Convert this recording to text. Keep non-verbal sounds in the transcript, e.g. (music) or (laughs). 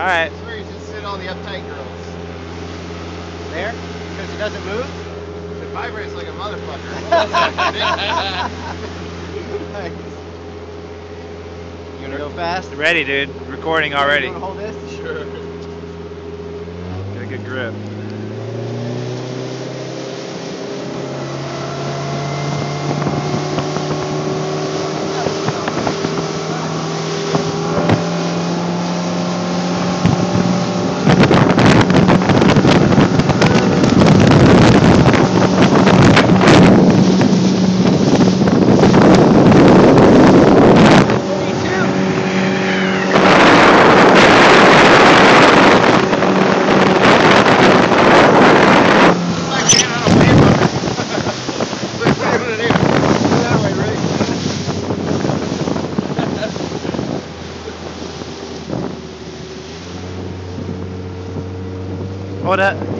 Alright. That's where you should sit all the uptight girls. There? Because it doesn't move? It vibrates like a motherfucker. nice. (laughs) You gonna go fast? Ready, dude. Recording already. You wanna hold this? sure. (laughs) Get a good grip. Like being on a paper. Like, what are you gonna do? That way, ready? Up.